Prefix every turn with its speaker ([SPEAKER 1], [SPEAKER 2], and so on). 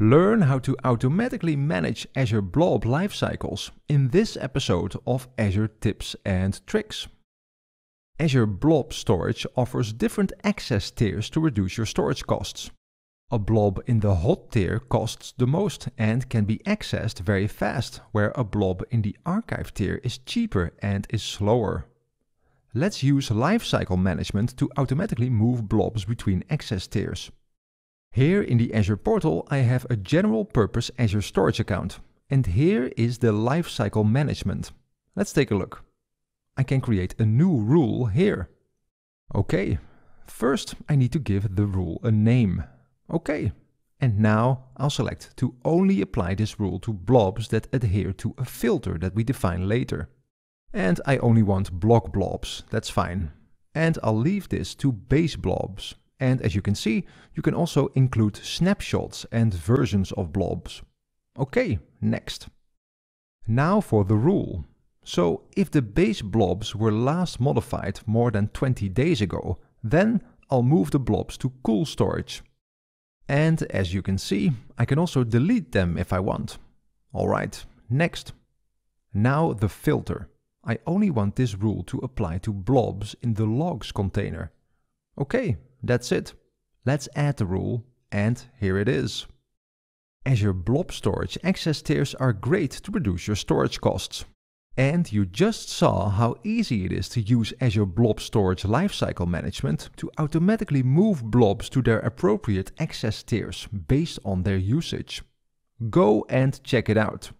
[SPEAKER 1] Learn how to automatically manage Azure Blob lifecycles in this episode of Azure Tips and Tricks. Azure Blob Storage offers different access tiers to reduce your storage costs. A blob in the hot tier costs the most and can be accessed very fast, where a blob in the archive tier is cheaper and is slower. Let's use lifecycle management to automatically move blobs between access tiers. Here in the Azure portal, I have a general purpose Azure Storage account. And here is the lifecycle management. Let's take a look. I can create a new rule here. Okay, first I need to give the rule a name. Okay, and now I'll select to only apply this rule to blobs that adhere to a filter that we define later. And I only want block blobs, that's fine. And I'll leave this to base blobs. And as you can see, you can also include snapshots and versions of blobs. Okay, next. Now for the rule. So if the base blobs were last modified more than 20 days ago, then I'll move the blobs to cool storage. And as you can see, I can also delete them if I want. Alright, next. Now the filter. I only want this rule to apply to blobs in the logs container. Okay, that's it. Let's add the rule, and here it is. Azure Blob Storage access tiers are great to reduce your storage costs. And you just saw how easy it is to use Azure Blob Storage Lifecycle Management to automatically move blobs to their appropriate access tiers based on their usage. Go and check it out.